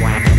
Wow.